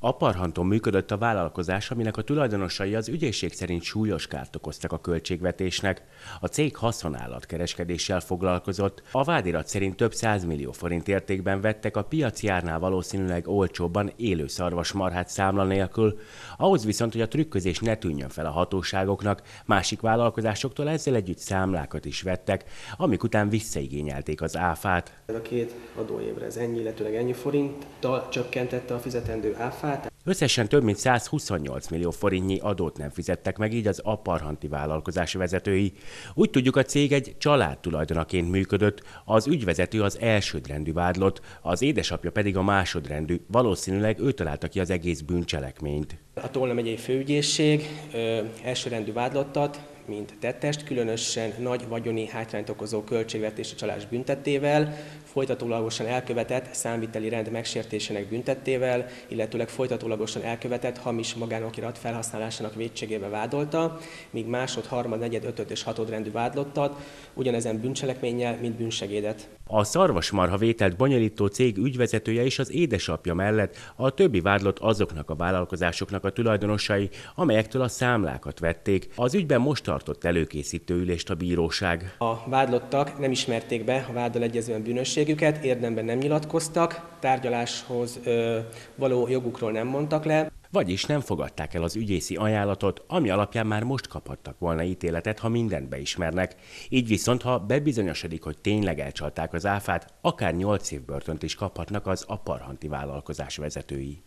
Aparhanton működött a vállalkozás, aminek a tulajdonosai az ügyészség szerint súlyos kárt okoztak a költségvetésnek. A cég haszonállatkereskedéssel foglalkozott. A vádirat szerint több millió forint értékben vettek a piaci árnál valószínűleg olcsóbban élő szarvasmarhát számla nélkül. Ahhoz viszont, hogy a trükközés ne tűnjön fel a hatóságoknak, másik vállalkozásoktól ezzel együtt számlákat is vettek, amik után visszaigényelték az áfát. Ez a két adóévre ez ennyi, illetőleg ennyi forinttal csökkentette a fizetendő áfát. Összesen több mint 128 millió forintnyi adót nem fizettek meg így az aparhanti vállalkozás vezetői. Úgy tudjuk, a cég egy család tulajdonaként működött, az ügyvezető az elsődrendű vádlott, az édesapja pedig a másodrendű. Valószínűleg ő találta ki az egész bűncselekményt. A Tolna megyei főügyészség ö, elsőrendű vádlottat, mint tettest, különösen nagy vagyoni hátrányt okozó költségvetési csalás büntettével, folytatólagosan elkövetett számviteli rend megsértésének büntettével, illetőleg folytatólagosan elkövetett hamis magánokirat felhasználásának védségével vádolta, míg másod, harmad, negyed, ötöt és hatod rendű vádlottat ugyanezen bűncselekménnyel, mint bűnsegédet. A szarvasmarha vételt bonyolító cég ügyvezetője és az édesapja mellett a többi vádlott azoknak a vállalkozásoknak a tulajdonosai, amelyektől a számlákat vették. Az ügyben most tartott előkészítő ülést a bíróság. A vádlottak nem ismerték be a váddal egyezően bűnösségüket, érdemben nem nyilatkoztak, tárgyaláshoz ö, való jogukról nem mondtak le. Vagyis nem fogadták el az ügyészi ajánlatot, ami alapján már most kaphattak volna ítéletet, ha mindent beismernek. Így viszont, ha bebizonyosodik, hogy tényleg elcsalták az áfát, akár 8 év börtönt is kaphatnak az aparhanti vállalkozás vezetői.